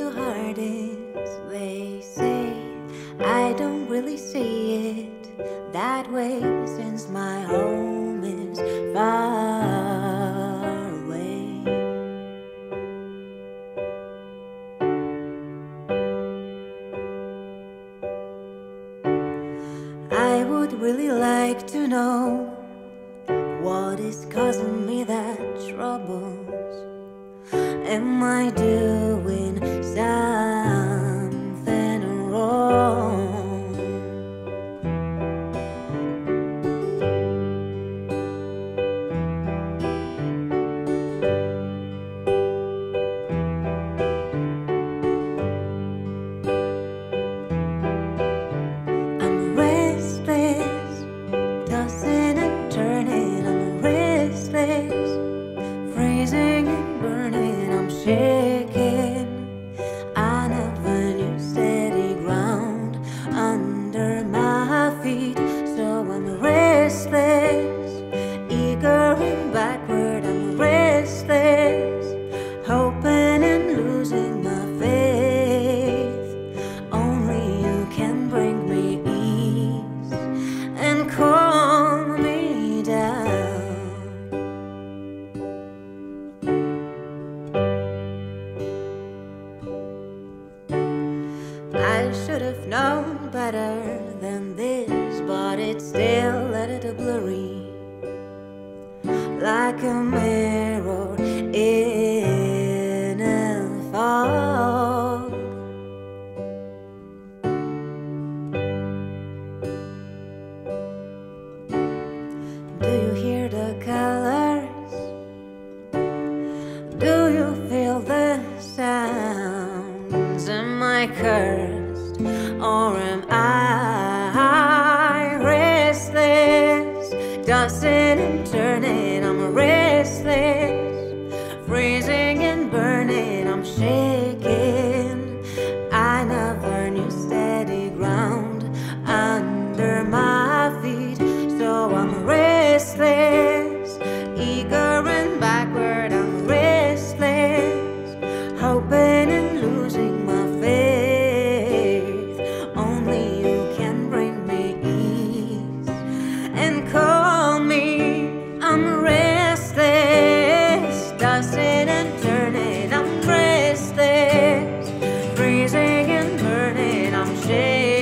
your heart is, they say. I don't really see it that way since my home is far away. I would really like to know what is causing me that troubles. Am I doing burning. I should have known better than this, but it's still a little blurry. Like a mirror in a fog. Do you hear the colors? Do you feel the sounds? in my cursed or am I restless? Tossing and turning, freezing and burning. I'm shaking.